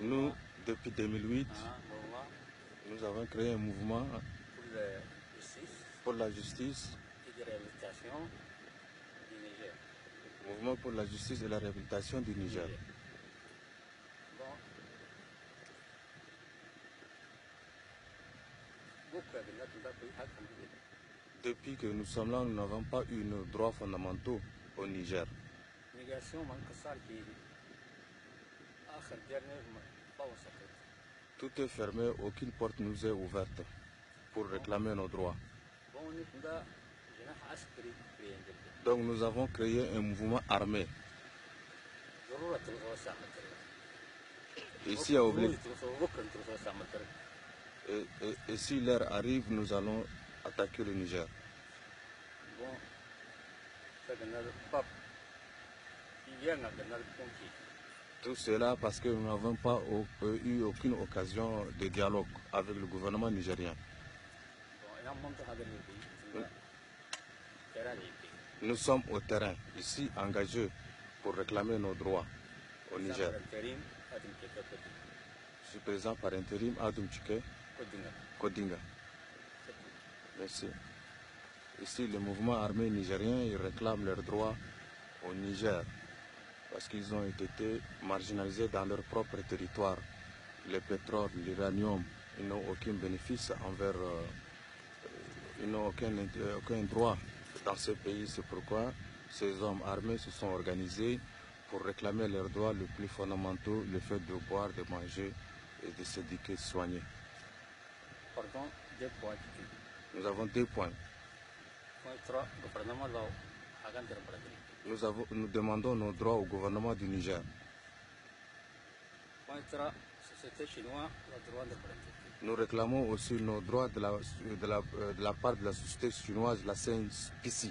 Nous, depuis 2008, nous avons créé un mouvement pour la justice et de réhabilitation du Niger. Mouvement pour la justice et la réhabilitation du Niger. Bon. Depuis que nous sommes là, nous n'avons pas eu nos droits fondamentaux au Niger. Négation man kasar ki akhir dernier ma ba wasaqat. Tout est fermé, aucune porte nous est ouverte pour réclamer nos droits. Bon ni kunda جناح عسكري في جدا. Donc nous avons créé un mouvement armé. ضرورة الغوصة متر. Ici à Obli. بكرة الغوصة متر. Et, et- et si l'heure arrive, nous allons attaquer le Niger. Bon. Tout cela parce que nous n'avons pas euh, eu aucune occasion de dialogue avec le gouvernement nigérien. Nous sommes au terrain, ici engagés pour réclamer nos droits au Niger. Je suis présent par intérim à Dumchike, Kodinga. Merci. Ici, le mouvement armé nigérien, ils réclament leurs droits au Niger parce qu'ils ont été marginalisés dans leur propre territoire. Le pétrole, l'uranium, ils n'ont aucun bénéfice envers, euh, euh, ils n'ont aucun, int- aucun droit dans ce pays. C'est pourquoi ces hommes armés se sont organisés pour réclamer leurs droits les plus fondamentaux, le fait de boire, de manger et de s'éduquer, de soigner. Pardon, deux points. Nous avons deux points. Point 3, gouvernement law akan terperanjat. Nous, avons- nous demandons nos droits au gouvernement du Niger. Point 3, société chinoise la droit terperanjat. Nous réclamons aussi nos droits de la, de la, euh, de la part de la société chinoise, la CNPC.